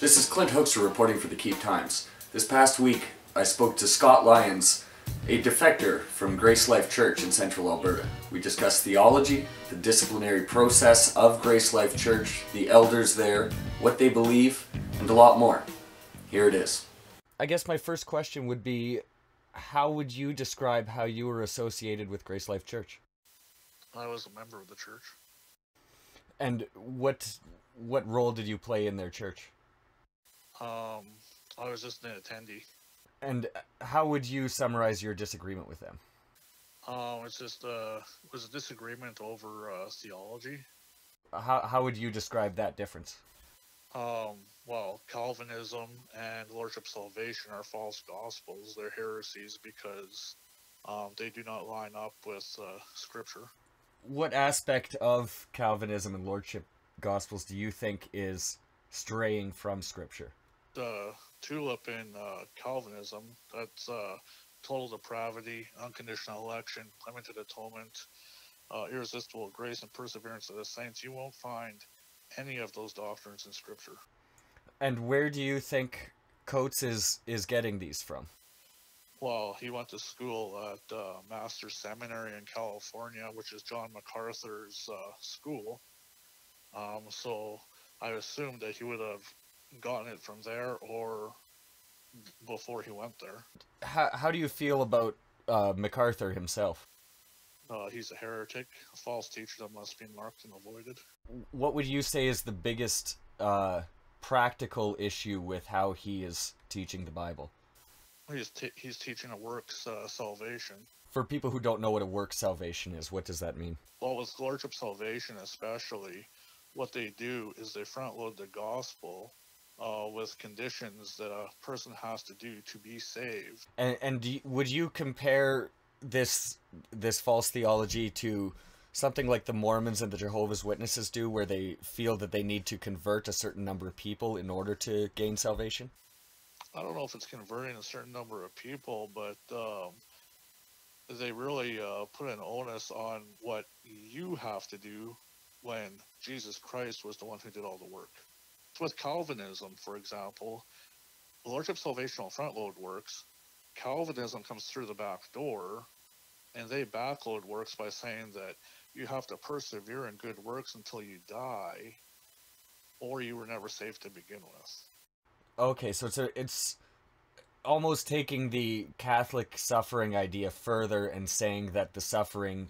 This is Clint Hoekstra reporting for the Keep Times. This past week, I spoke to Scott Lyons, a defector from Grace Life Church in central Alberta. We discussed theology, the disciplinary process of Grace Life Church, the elders there, what they believe, and a lot more. Here it is. I guess my first question would be how would you describe how you were associated with Grace Life Church? I was a member of the church. And what what role did you play in their church? Um, I was just an attendee. And how would you summarize your disagreement with them? Um, it's just uh, it was a disagreement over uh, theology. How how would you describe that difference? Um, well, Calvinism and Lordship Salvation are false gospels. They're heresies because um, they do not line up with uh, Scripture. What aspect of Calvinism and Lordship Gospels do you think is straying from Scripture? The tulip in uh, Calvinism, that's uh, total depravity, unconditional election, limited atonement, uh, irresistible grace, and perseverance of the saints. You won't find any of those doctrines in Scripture. And where do you think Coates is is getting these from? Well, he went to school at uh, Master Seminary in California, which is John MacArthur's uh, school. Um, so I assumed that he would have gotten it from there or before he went there. How how do you feel about uh, MacArthur himself? Uh, he's a heretic, a false teacher that must be marked and avoided. What would you say is the biggest uh, practical issue with how he is teaching the Bible? He's t- he's teaching a works uh, salvation. For people who don't know what a work salvation is, what does that mean? Well, with lordship salvation, especially, what they do is they front load the gospel uh, with conditions that a person has to do to be saved. And and you, would you compare this this false theology to something like the Mormons and the Jehovah's Witnesses do, where they feel that they need to convert a certain number of people in order to gain salvation? I don't know if it's converting a certain number of people, but um, they really uh, put an onus on what you have to do when Jesus Christ was the one who did all the work. With Calvinism, for example, the Lordship Salvational Front Load works. Calvinism comes through the back door, and they backload works by saying that you have to persevere in good works until you die, or you were never saved to begin with. Okay, so it's a, it's almost taking the Catholic suffering idea further and saying that the suffering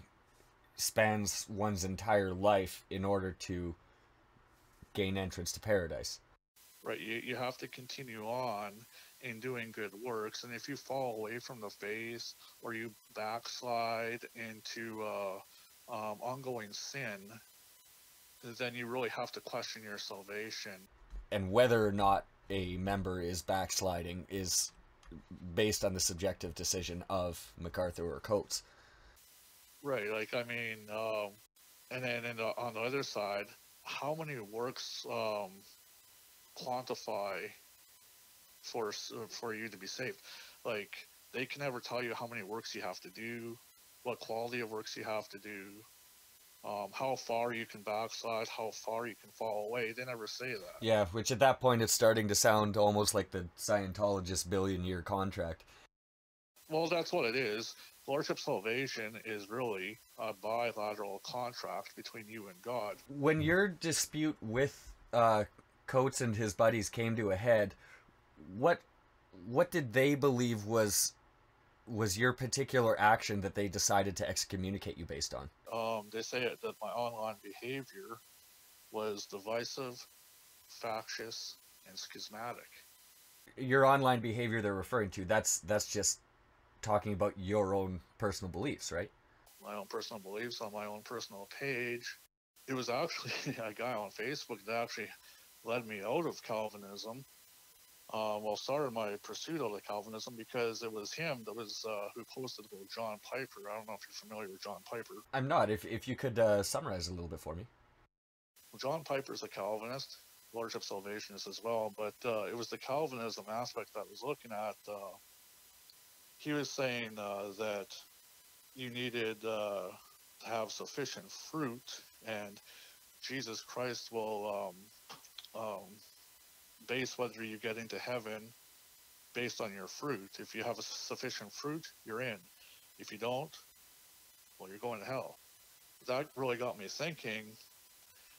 spans one's entire life in order to gain entrance to paradise. Right, you, you have to continue on in doing good works, and if you fall away from the faith or you backslide into uh, um, ongoing sin, then you really have to question your salvation. And whether or not a member is backsliding is based on the subjective decision of MacArthur or Coates. Right, like I mean, um, and then and, on the other side, how many works um, quantify for for you to be saved? Like they can never tell you how many works you have to do, what quality of works you have to do, um, how far you can backslide, how far you can fall away. They never say that. Yeah, which at that point it's starting to sound almost like the Scientologist billion year contract. Well, that's what it is. Lordship salvation is really a bilateral contract between you and God. When your dispute with uh, Coates and his buddies came to a head, what what did they believe was was your particular action that they decided to excommunicate you based on? Um, they say that my online behavior was divisive, factious, and schismatic. Your online behavior they're referring to, that's that's just talking about your own personal beliefs, right? My own personal beliefs on my own personal page. It was actually a guy on Facebook that actually led me out of Calvinism. Uh, well, started my pursuit of the Calvinism because it was him that was uh, who posted about John Piper. I don't know if you're familiar with John Piper. I'm not. If if you could uh, summarize a little bit for me. Well, John Piper's a Calvinist, Lordship Salvationist as well, but uh, it was the Calvinism aspect that I was looking at uh, he was saying uh, that you needed uh, to have sufficient fruit, and Jesus Christ will um, um, base whether you get into heaven based on your fruit. If you have a sufficient fruit, you're in. If you don't, well, you're going to hell. That really got me thinking.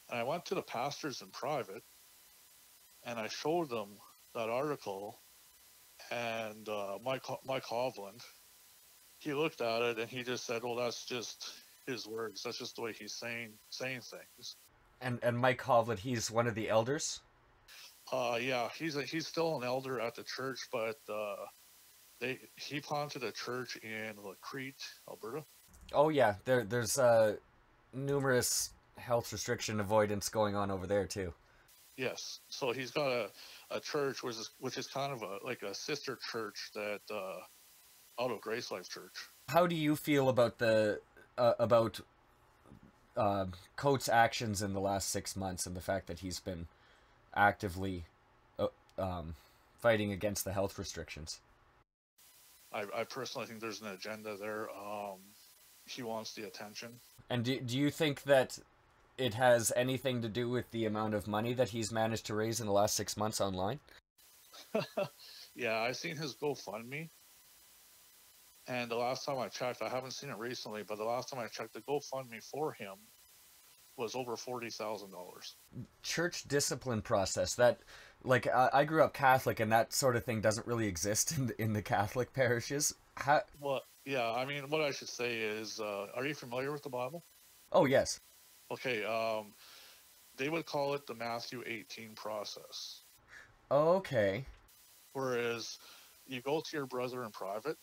And I went to the pastors in private and I showed them that article. And uh, Mike, Mike Hovland, he looked at it and he just said, well, that's just his words. That's just the way he's saying, saying things. And, and Mike Hovland, he's one of the elders? Uh, yeah, he's a, he's still an elder at the church, but uh, they he planted a church in Crete, Alberta. Oh yeah, there there's uh, numerous health restriction avoidance going on over there too. Yes, so he's got a, a church which is which is kind of a like a sister church that uh, out of Grace Life Church. How do you feel about the uh, about uh, Coates' actions in the last six months and the fact that he's been actively uh, um, fighting against the health restrictions. I, I, personally think there's an agenda there. Um, he wants the attention. And do, do you think that it has anything to do with the amount of money that he's managed to raise in the last six months online? yeah, I've seen his GoFundMe. And the last time I checked, I haven't seen it recently, but the last time I checked, the GoFundMe for him was over forty thousand dollars. Church discipline process that, like, I, I, grew up Catholic, and that sort of thing doesn't really exist in the, in the Catholic parishes. How... Well, yeah, I mean, what I should say is, uh, are you familiar with the Bible? Oh yes. Okay, um, they would call it the Matthew eighteen process. Okay. Whereas, you go to your brother in private,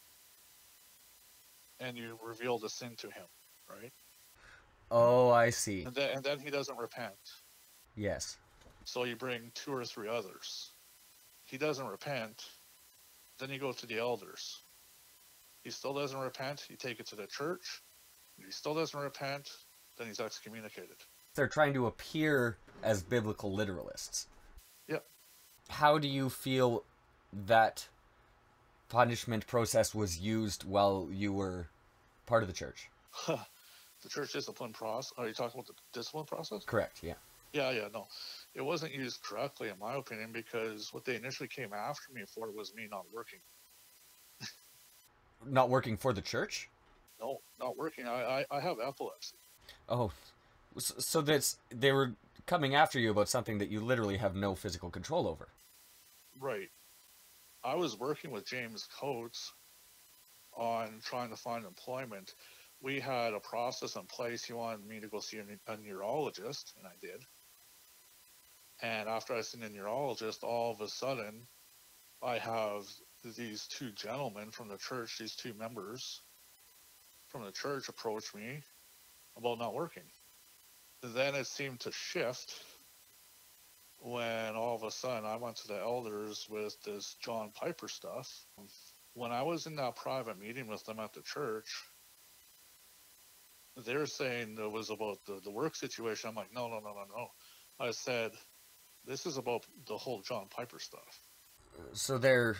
and you reveal the sin to him, right? Oh, I see. And then, and then he doesn't repent. Yes. So you bring two or three others. He doesn't repent. Then you go to the elders. He still doesn't repent. You take it to the church. He still doesn't repent, then he's excommunicated. They're trying to appear as biblical literalists. Yep. How do you feel that punishment process was used while you were part of the church? the church discipline process. Are you talking about the discipline process? Correct. Yeah. Yeah, yeah, no, it wasn't used correctly in my opinion because what they initially came after me for was me not working. not working for the church? No, not working. I, I, I have epilepsy. Oh, so that's they were coming after you about something that you literally have no physical control over. Right. I was working with James Coates on trying to find employment we had a process in place. He wanted me to go see a, a neurologist, and I did. And after I seen a neurologist, all of a sudden, I have these two gentlemen from the church, these two members from the church approach me about not working. Then it seemed to shift when all of a sudden I went to the elders with this John Piper stuff. When I was in that private meeting with them at the church, they're saying it was about the, the work situation. I'm like, no, no, no, no, no. I said, this is about the whole John Piper stuff. So their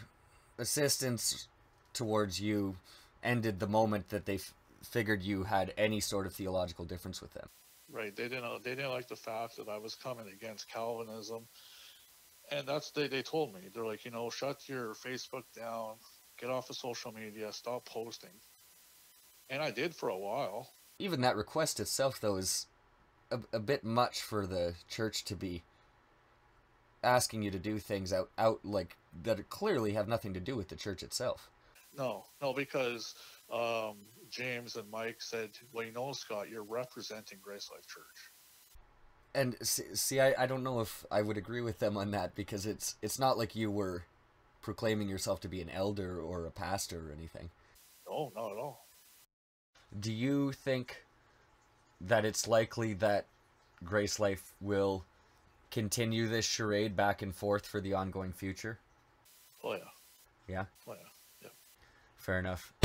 assistance towards you ended the moment that they figured you had any sort of theological difference with them. Right. They didn't. They didn't like the fact that I was coming against Calvinism, and that's they. They told me they're like, you know, shut your Facebook down, get off of social media, stop posting. And I did for a while even that request itself, though, is a, a bit much for the church to be asking you to do things out, out like that clearly have nothing to do with the church itself. No, no, because um, James and Mike said, "Well, you know, Scott, you're representing Grace Life Church." And see, see I, I don't know if I would agree with them on that because it's it's not like you were proclaiming yourself to be an elder or a pastor or anything. No, not at all do you think that it's likely that Grace Life will continue this charade back and forth for the ongoing future? Oh yeah. Yeah. Oh yeah. Yeah. Fair enough.